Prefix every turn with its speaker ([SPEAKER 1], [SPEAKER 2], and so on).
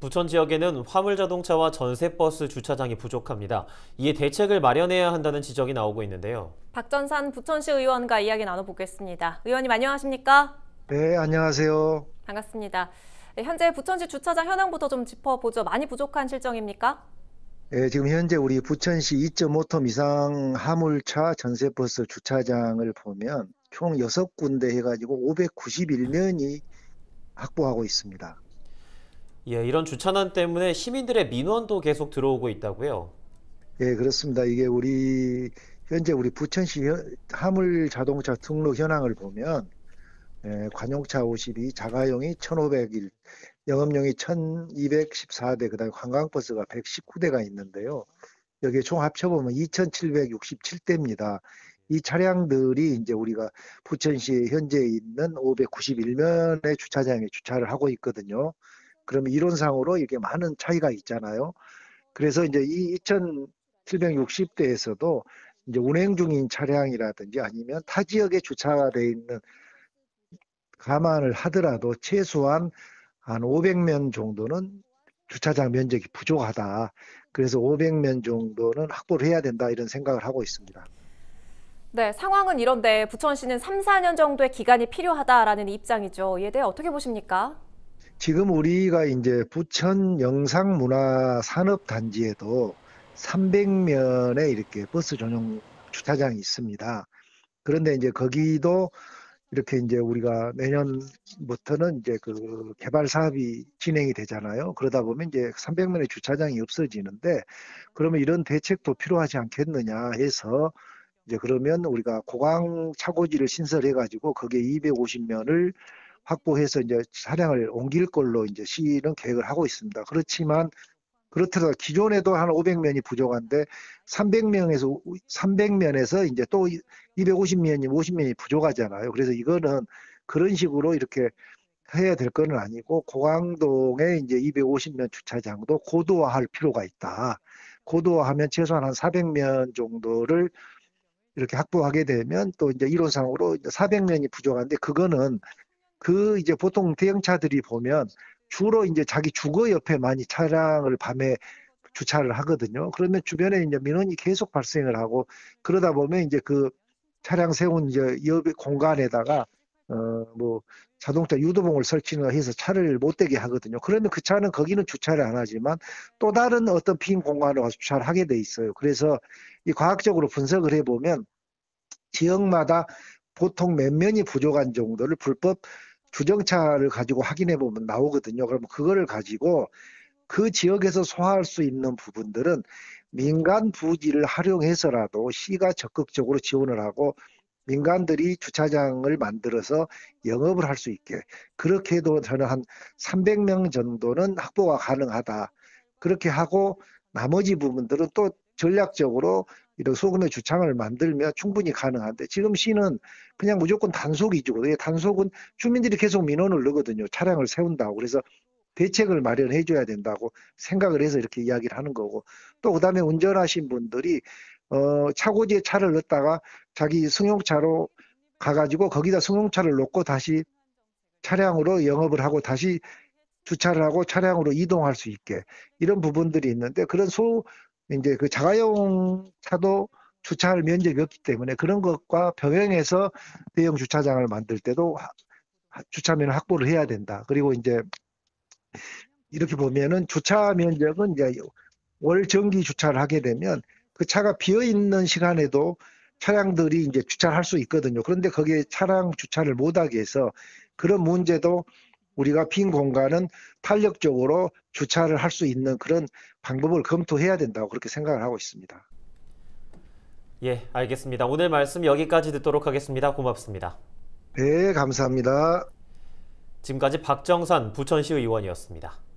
[SPEAKER 1] 부천 지역에는 화물 자동차와 전세버스 주차장이 부족합니다. 이에 대책을 마련해야 한다는 지적이 나오고 있는데요.
[SPEAKER 2] 박전산 부천시 의원과 이야기 나눠보겠습니다. 의원님 안녕하십니까?
[SPEAKER 3] 네, 안녕하세요.
[SPEAKER 2] 반갑습니다. 네, 현재 부천시 주차장 현황부터 좀 짚어보죠. 많이 부족한 실정입니까?
[SPEAKER 3] 네, 지금 현재 우리 부천시 2.5톤 이상 화물차 전세버스 주차장을 보면 총 6군데 해가지고 591명이 확보하고 있습니다.
[SPEAKER 1] 예, 이런 주차난 때문에 시민들의 민원도 계속 들어오고 있다고요.
[SPEAKER 3] 예, 그렇습니다. 이게 우리 현재 우리 부천시 화물 자동차 등록 현황을 보면 예, 관용차 52, 자가용이 1,501, 영업용이 1,214대, 그다음에 관광버스가 119대가 있는데요. 여기에 총 합쳐보면 2,767대입니다. 이 차량들이 이제 우리가 부천시에 현재 있는 591면의 주차장에 주차를 하고 있거든요. 그러면 이론상으로 이게 많은 차이가 있잖아요. 그래서 이제 이 2,760대에서도 이제 운행 중인 차량이라든지 아니면 타 지역에 주차가 돼 있는 감안을 하더라도 최소한 한 500면 정도는 주차장 면적이 부족하다. 그래서 500면 정도는 확보를 해야 된다 이런 생각을 하고 있습니다.
[SPEAKER 2] 네, 상황은 이런데 부천시는 3, 4년 정도의 기간이 필요하다라는 입장이죠. 이에 대해 어떻게 보십니까?
[SPEAKER 3] 지금 우리가 이제 부천 영상문화산업단지에도 300면의 이렇게 버스 전용 주차장이 있습니다. 그런데 이제 거기도 이렇게 이제 우리가 내년부터는 이제 그 개발 사업이 진행이 되잖아요. 그러다 보면 이제 300면의 주차장이 없어지는데 그러면 이런 대책도 필요하지 않겠느냐 해서 이제 그러면 우리가 고강 차고지를 신설해 가지고 거기에 250면을 확보해서 이제 차량을 옮길 걸로 이제 시는 계획을 하고 있습니다. 그렇지만 그렇더라도 기존에도 한 500면이 부족한데 300명에서 300면에서 이제 또 250면이 50면이 부족하잖아요. 그래서 이거는 그런 식으로 이렇게 해야 될 거는 아니고 고강동에 이제 250면 주차장도 고도화할 필요가 있다. 고도화하면 최소한 한 400면 정도를 이렇게 확보하게 되면 또 이제 이론상으로 400면이 부족한데 그거는 그 이제 보통 대형차들이 보면 주로 이제 자기 주거 옆에 많이 차량을 밤에 주차를 하거든요. 그러면 주변에 이제 민원이 계속 발생을 하고 그러다 보면 이제 그 차량 세운 이제 옆 공간에다가 어 뭐 자동차 유도봉을 설치나 해서 차를 못 대게 하거든요. 그러면 그 차는 거기는 주차를 안 하지만 또 다른 어떤 빈 공간으로 가서 주차를 하게 돼 있어요. 그래서 이 과학적으로 분석을 해보면 지역마다 보통 몇 면이 부족한 정도를 불법 주정차를 가지고 확인해 보면 나오거든요. 그러면 그거를 가지고 그 지역에서 소화할 수 있는 부분들은 민간 부지를 활용해서라도 시가 적극적으로 지원을 하고 민간들이 주차장을 만들어서 영업을 할 수 있게 그렇게 해도 저는 한 300명 정도는 확보가 가능하다. 그렇게 하고 나머지 부분들은 또 전략적으로 이런 소금의 주창을 만들면 충분히 가능한데 지금 시는 그냥 무조건 단속 위주고 단속은 주민들이 계속 민원을 넣거든요. 차량을 세운다고. 그래서 대책을 마련해 줘야 된다고 생각을 해서 이렇게 이야기를 하는 거고 또 그다음에 운전하신 분들이 어 차고지에 차를 넣었다가 자기 승용차로 가가지고 거기다 승용차를 놓고 다시 차량으로 영업을 하고 다시 주차를 하고 차량으로 이동할 수 있게 이런 부분들이 있는데 그런 소 이제 그 자가용 차도 주차할 면적이 없기 때문에 그런 것과 병행해서 대형 주차장을 만들 때도 주차면을 확보를 해야 된다. 그리고 이제 이렇게 보면은 주차 면적은 이제 월 정기 주차를 하게 되면 그 차가 비어 있는 시간에도 차량들이 이제 주차를 할 수 있거든요. 그런데 거기에 차량 주차를 못하게 해서 그런 문제도 우리가 빈 공간은 탄력적으로 주차를 할 수 있는 그런 방법을 검토해야 된다고 그렇게 생각을 하고 있습니다.
[SPEAKER 1] 예, 알겠습니다. 오늘 말씀 여기까지 듣도록 하겠습니다. 고맙습니다.
[SPEAKER 3] 네, 감사합니다.
[SPEAKER 1] 지금까지 박정산 부천시 의원이었습니다.